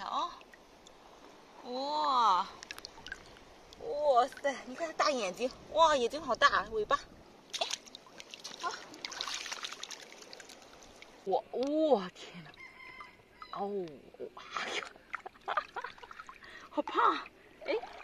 看哦，哇，哇塞，你看它大眼睛，哇，眼睛好大，尾巴，哇，哇，天哪，哦，哎呦，好胖，哎。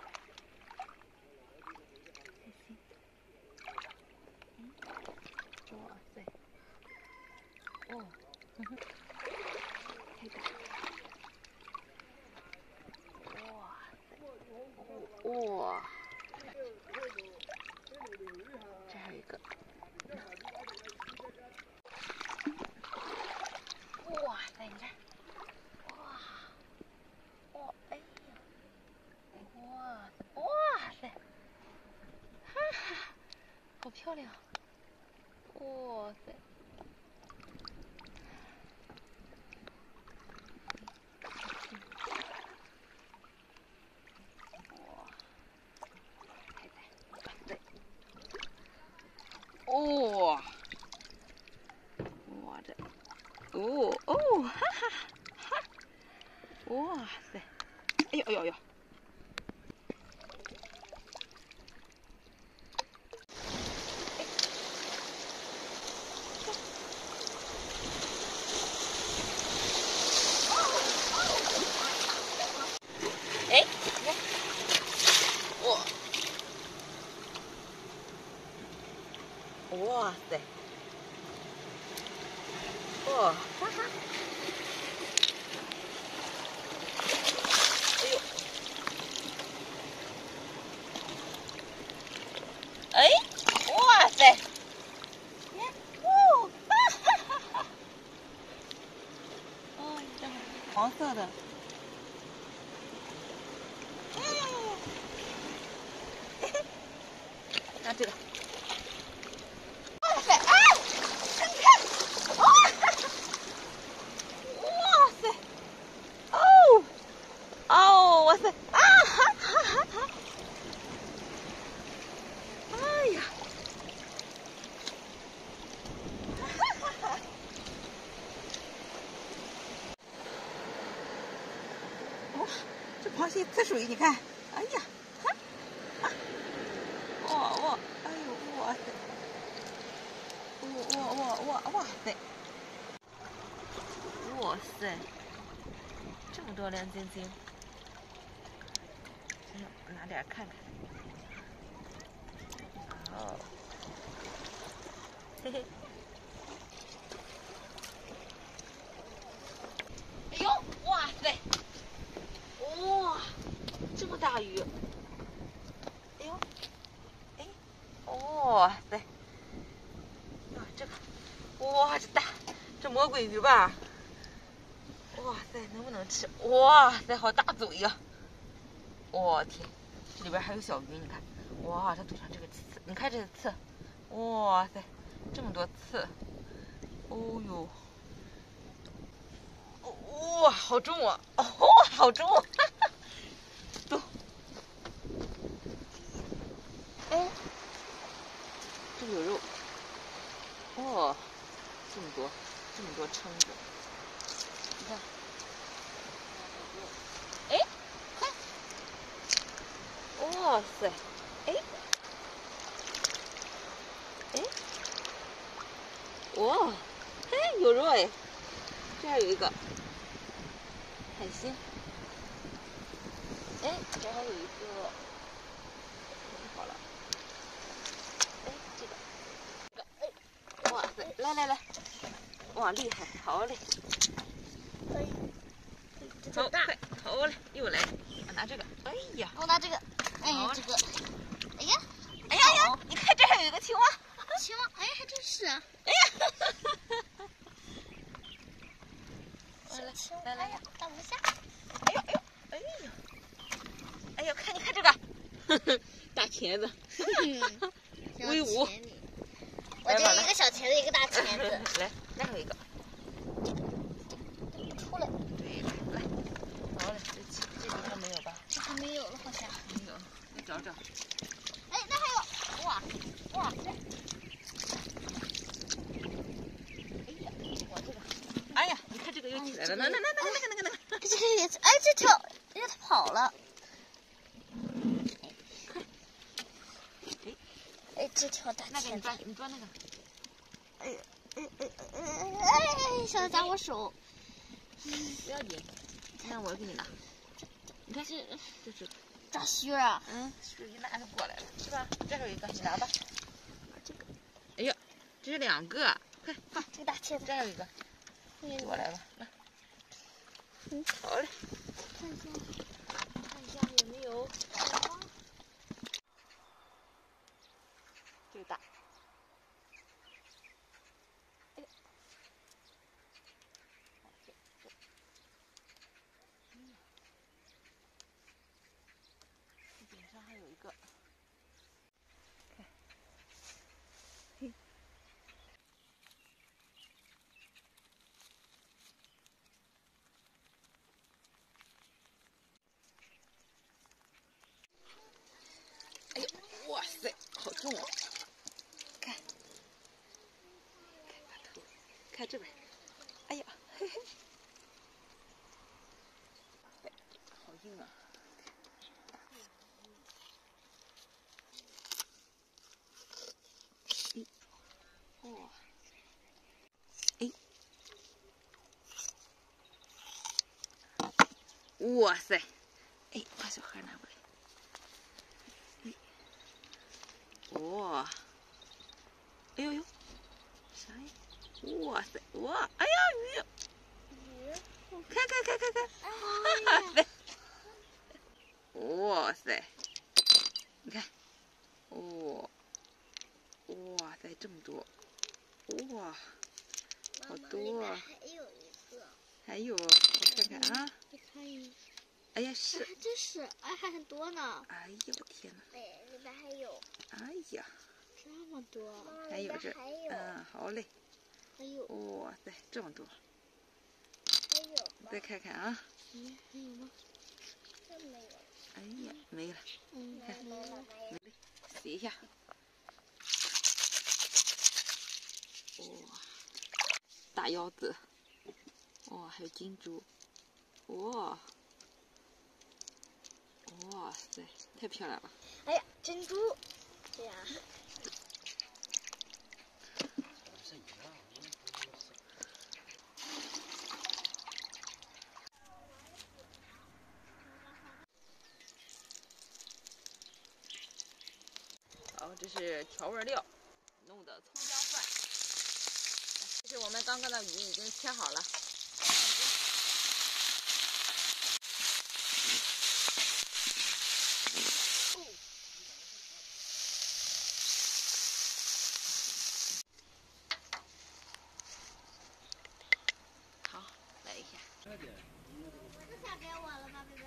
哇，哈哈！哎呦！哎，哇塞！你看，哦，哈哈哈哈！哦，这黄色的。这个。哇塞！啊！你看，哇！哇塞！哦！哦！哇塞！啊！哈哈哈哈！哎呀！哈哈哈！哇，这螃蟹刺水，你看，哎呀！哈！哇哇！哎呦！哇塞！哇哇哇哇哇塞！哇塞！这么多亮晶晶，我拿点看看。哦，嘿嘿。哎呦！哇塞！这么大鱼！哎呦！哎！哇塞！啊，这个，哇，这大，这魔鬼鱼吧？哇塞，能不能吃？哇塞，好大嘴呀！我天，这里边还有小鱼，你看，哇，它嘴上这个刺，你看这个刺，哇塞，这么多刺，哦呦，哇，好重啊！哦，好重！哈哈，走，哎，有肉。哇，这么多，这么多蛏子，你看，哎，看，哇塞，哎，哎，哇，嘿，有肉哎，这还有一个。海星，哎，这还有一个，好了，哎，这个。哇塞！来来来，哇，厉害，好嘞，可以，好，快，好嘞，又来，我拿这个，哎呀，我拿这个，哎这个，哎呀，哎呀呀，你看这还有一个青蛙，青蛙，哎呀，还真是啊，哎呀，来来来来哎呀，大龙虾，哎呦哎呦，哎呦，哎呦，看你看这个，大钳子，嗯，威武我这一个小钳子，一个大钳子，来，那还有一个，出来，对，来，好嘞，这这地方没有吧？这还没有了，好像，没有，再找找。哎，那还有，哇，哇塞，哎呀，我这个，哎呀，你看这个又起来了，那那那那个那个那个那。个，这个也是，哎，这条，哎呀，它跑了，这条大那个你。抓你抓那个。哎呀，哎哎哎哎，小的砸我手。不要紧，那我给你拿。你看，这这是抓须儿啊！嗯，是一拿就过来了，是吧？这还有一个，你拿吧。这个，哎呀，这是两个，快放，这个大钳子。这还有一个，给我来吧，来。嗯，好嘞，看一下。看一下有没有。这个大。哎呀，这这，嗯，顶上还有一个。看，嘿。哎呦，哇塞，看，看把头，看这边，哎呀，嘿嘿，好硬啊！哎，哇，塞，哎，把小孩哇，哎呦呦，啥呀？哇塞，哇，哎呀鱼，看看看看看，哇塞，哇塞，你看，哇，哇塞，这么多，哇，好多啊！还有一个。还有，我看看啊，哎呀是，还真是，哎，还很多呢。哎呀我天哪，对，里面还有哎呀，这么多。还有这，嗯，好嘞，还有，哇塞，这么多，还有？再看看啊，嗯，还有吗？哎呀，没了。嗯，看没了，没了。洗一下。哇，大腰子，哇，还有金珠，哇，哇塞，太漂亮了。哎呀，珍珠，这样。好，这调味料，弄的葱姜蒜。这是我们刚刚的鱼已经切好了。好，来一下。这下给我了吧，贝贝？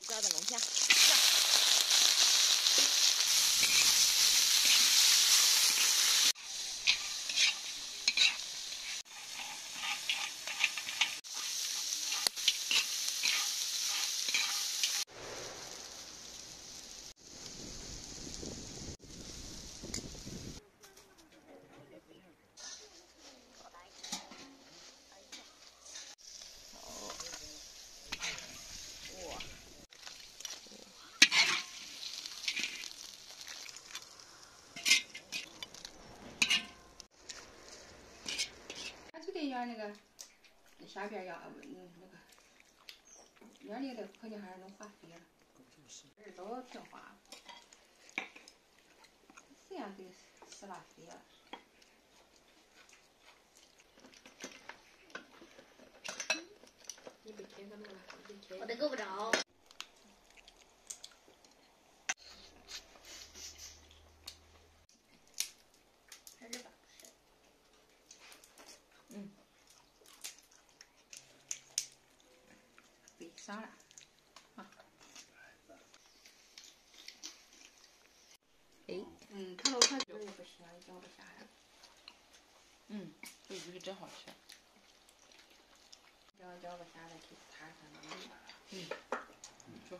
抓的龙虾，它就跟原那个那下边一样，呃嗯那个园里的肯定还是能化肥了，这都挺滑。这样给施拉肥了。我都够不着。对，上了。哎，嗯，它都它这也不行，已经不下来了。嗯，这鱼真好吃。搅搅不下来，给摊上了。嗯，说。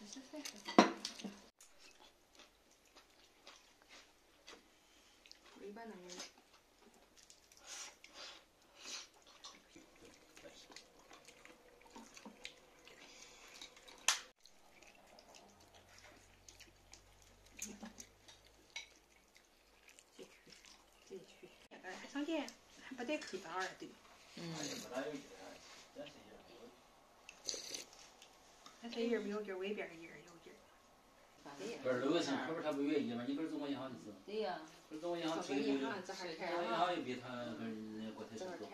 是是是是。般那味不得扣到二对。嗯，还是一儿没有劲，外边儿一儿有劲。不是那个像后边他不愿意嘛，你不是中国银行的事，对呀，不是中国银行这退休的，银行这还中国银行又比他跟人家国泰这差不多。会儿